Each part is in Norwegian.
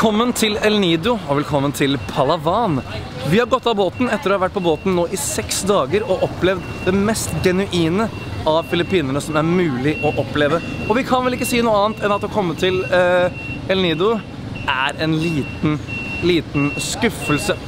Velkommen til El Nido og velkommen til Palawan. Vi har gått av båten etter å ha vært på båten nå i seks dager og opplevd det mest genuine av filippinerne som er mulig å oppleve. Og vi kan vel ikke si noe annet enn at å komme til eh, El Nido er en liten, liten skuffelse.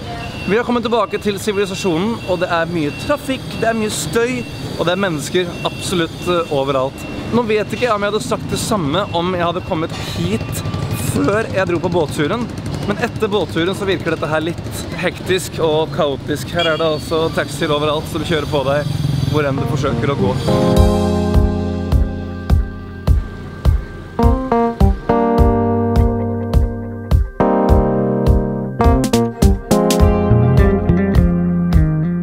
Vi har kommet tilbake til sivilisasjonen, og det er mye trafikk, det er mye støy, og det er mennesker absolutt eh, overalt. Nå vet ikke jeg om jeg hadde sagt det samme om jeg hadde kommet hit før jeg dro på båtturen, men etter båtturen så virker dette her litt hektisk og kaotisk. Her er det altså taxier overalt, du kjører på deg hvor enn du forsøker å gå.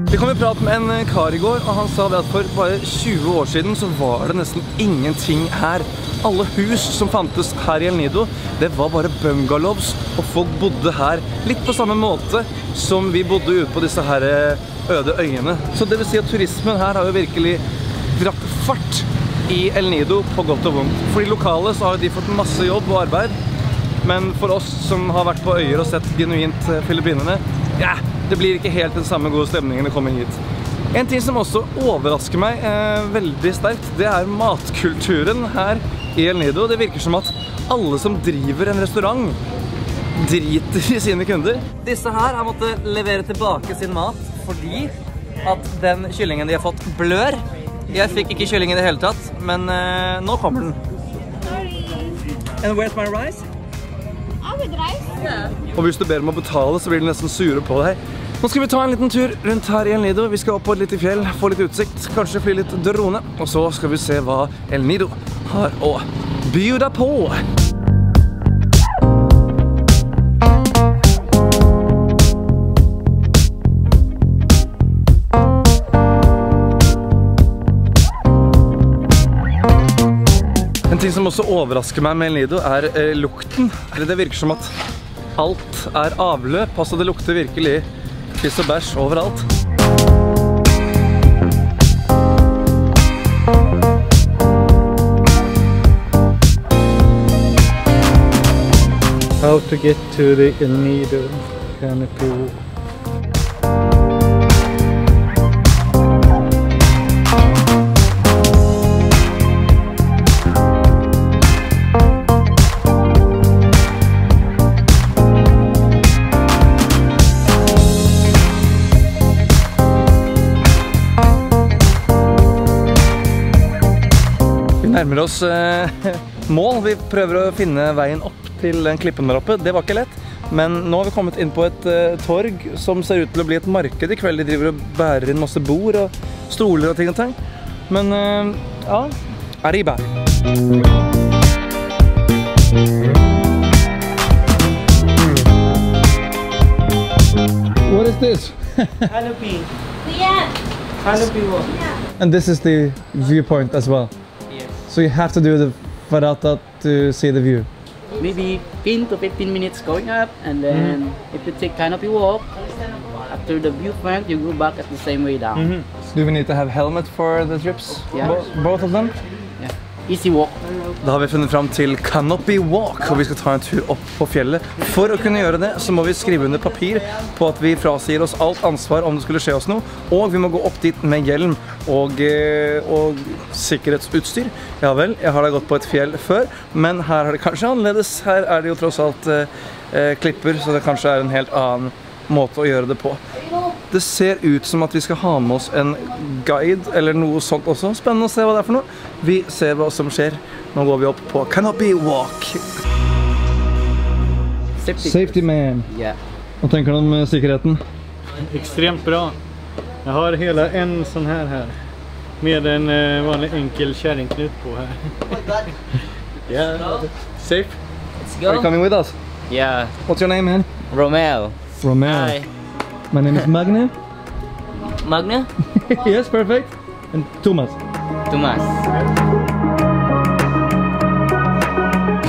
Vi kom i prat med en kar i går, og han sa at for bare 20 år siden så var det nesten ingenting her. Alle hus som fantes her i El Nido, det var bare bungalows, og folk bodde her litt på samme måte som vi bodde ute på disse her eh, øde øyene. Så det vil si at turismen her har jo virkelig dratt fart i El Nido på godt og vondt. For de lokale så har de fått masse jobb og arbeid, men for oss som har vært på øyer og sett genuint eh, Filippinene, ja, det blir ikke helt den samme gode stemningen å komme hit. En ting som også overrasker meg eh, veldig sterkt, det er matkulturen her i El Nido. Det virker som at alle som driver en restaurant, driter i sine kunder. Disse her har måttet levere tilbake sin mat fordi at den kyllingen de har fått, blør. Jeg fikk ikke kylling i det hele tatt, men eh, nå kommer den. And where's my rice? Ah, rice? Og hvis du ber om å betale, så blir de nesten sure på deg. Nå skal vi ta en liten tur rundt her i El Nido. Vi skal opp på et lite fjell, få litt utsikt, kanskje fly litt drone. Og så skal vi se hva El Nido har å bjuda på. En ting som også overrasker meg med El Nido er eh, lukten. Det virker som at alt er avløp. Altså det lukter virkelig piss og bæsj overalt. How to get to the El Nido canopy walk. Nærmer oss eh, mål. Vi prøver å finne veien opp til den klippen der oppe. Det var ikke lett. Men nå har vi kommet inn på et eh, torg som ser ut til å bli et marked i kveld. De driver og bærer inn masse bord og stoler og ting og ting. Men eh, ja, arriba. What is this? Halopi. Yeah. Canopy walk. And this is the viewpoint as well. Yes. So you have to do the farata to see the view. Maybe 10 to 15 minutes going up, and then mm-hmm. if you take canopy walk, after the viewpoint, you go back at the same way down. Mm-hmm. Do we need to have helmet for the trips? Yeah. Bo- both of them? Yeah. Easy walk. Da har vi funnet fram til Canopy Walk, og vi skal ta en tur opp på fjellet. For å kunne gjøre det, så må vi skrive under papir på at vi frasier oss alt ansvar om det skulle skje oss noe, og vi må gå opp dit med hjelm og, eh, og sikkerhetsutstyr. Ja vel, jeg har da gått på et fjell før, men her er det kanskje annerledes. Her er det jo tross alt eh, eh, klipper, så det kanskje er en helt annen måte å gjøre det på. Det ser ut som at vi skal ha med oss en guide eller noe sånt også. Spennende å se hva det er for noe. Vi ser hva som skjer. Nå går vi opp på Canopy Walk. Safety. Safety man. Yeah. Hva tenker du om sikkerheten? Ekstremt bra. Jeg har hele en sånn her her. Med en eh, vanlig enkel kjerringknut på her. yeah. Safe? Let's Are you coming with us? Yeah. What's your name, man? Romeo. Romeo. My name is Magne. Magna? yes, perfect. And Thomas. Tomas.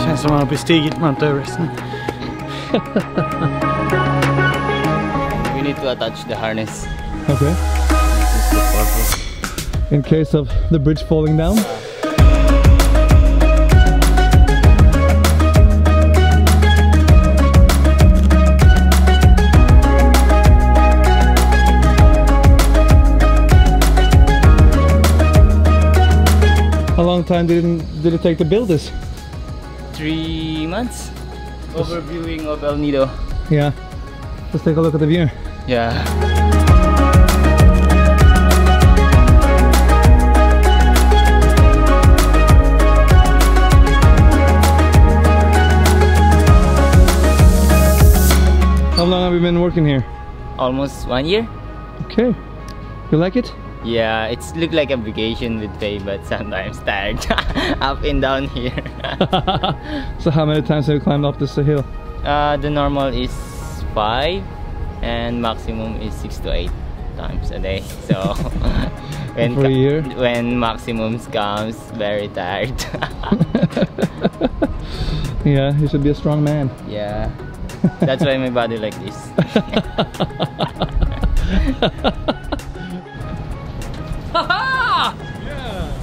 Känns som man har bestigit Mount Everest. We need to attach the harness. Okay. In case of the bridge falling down. Long time did it, did it take to build this? Three months. Overviewing of El Nido. Yeah. Let's take a look at the view. Yeah. How long have you been working here? Almost one year. Okay. You like it? Yeah, it's look like a vacation with pay, but sometimes tired. Up and down here. so how many times have you climbed up this hill? uh, the normal is five, and maximum is six to eight times a day. So when For a year? when maximums comes, very tired. Yeah, you should be a strong man. yeah, that's why my body like this.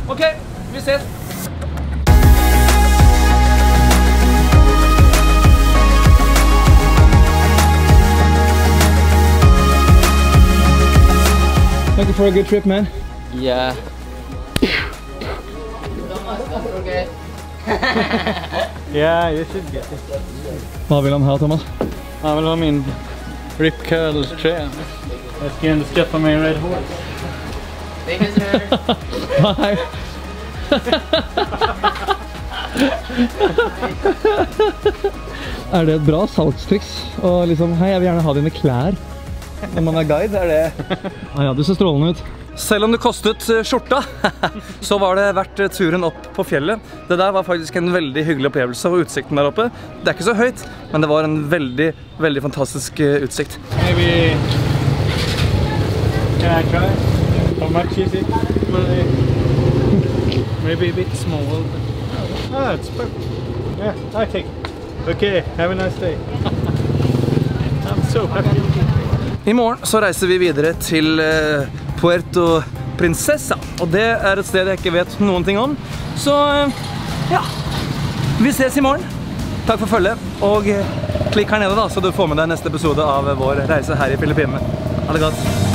Okej, vi ses! Looking for a good trip, man. Yeah. Okay. Yeah, you should get it. Hva vill han ha, Thomas? Han vill ha min Rip Curl-tröja. Jag ska ändå skaffa mig en Red Horse. Bye! er det et bra salgstriks? Og liksom, hei, jeg vil gjerne ha dine klær. Når man er guide, er det... Ah, ja, du ser strålende ut. Selv om det kostet eh, skjorta, så var det verdt eh, turen opp på fjellet. Det der var faktisk en veldig hyggelig opplevelse, og utsikten der oppe. Det er ikke så høyt, men det var en veldig, veldig fantastisk eh, utsikt. Maybe... Can I try? How much is it? Maybe a bit small. But... Ah, it's perfect. Yeah, I take it. Okay, have a nice day. I'm so happy. I morgen så reiser vi videre til eh, Puerto Princesa. Og det er et sted jeg ikke vet noen ting om. Så eh, ja. Vi ses i morgen. Takk for følget. Og eh, klikk her nede, da, så du får med deg neste episode av vår reise her i Filippinene. Ha det godt.